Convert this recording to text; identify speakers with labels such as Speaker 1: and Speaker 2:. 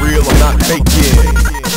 Speaker 1: real, I'm not faking.